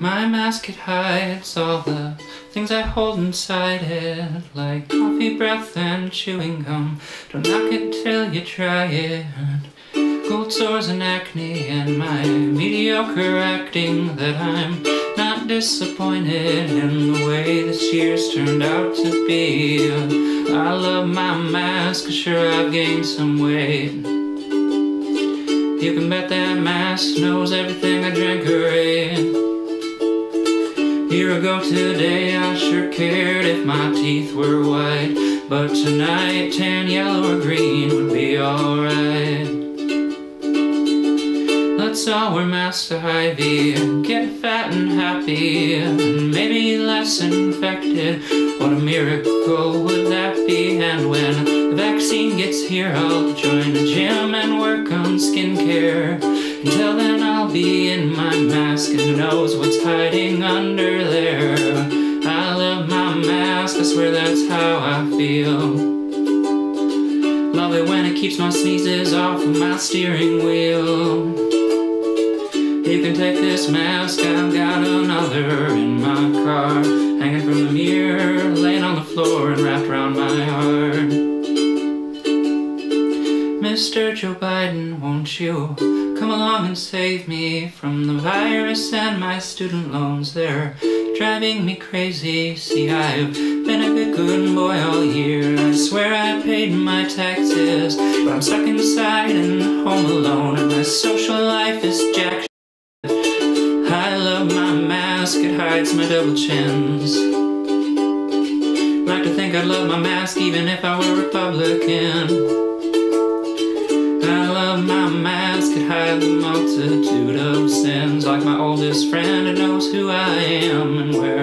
My mask, it hides all the things I hold inside it, like coffee breath and chewing gum. Don't knock it till you try it. Cold sores and acne and my mediocre acting that I'm not disappointed in the way this year's turned out to be. I love my mask, sure I've gained some weight. You can bet that mask knows everything I drink or. Year ago today I sure cared if my teeth were white. But tonight tan, yellow or green would be alright. Let's all wear masks to Hy-Vee Get fat and happy and maybe less infected. What a miracle would that be? And when the vaccine gets here I'll join the gym and work on skincare. Until knows what's hiding under there. I love my mask, I swear that's how I feel. Love it when it keeps my sneezes off of my steering wheel. You can take this mask, I've got another in my car. Hanging from the mirror, laying on the floor and wrapped around my heart. Mr. Joe Biden, won't you come along and save me from the virus and my student loans? They're driving me crazy. See, I've been a good, good boy all year. I swear I paid my taxes, but I'm stuck inside and home alone, and my social life is jack. I love my mask, it hides my double chins. Like to think I'd love my mask even if I were Republican. Love my mask, could hide a multitude of sins. Like my oldest friend, it knows who I am and where.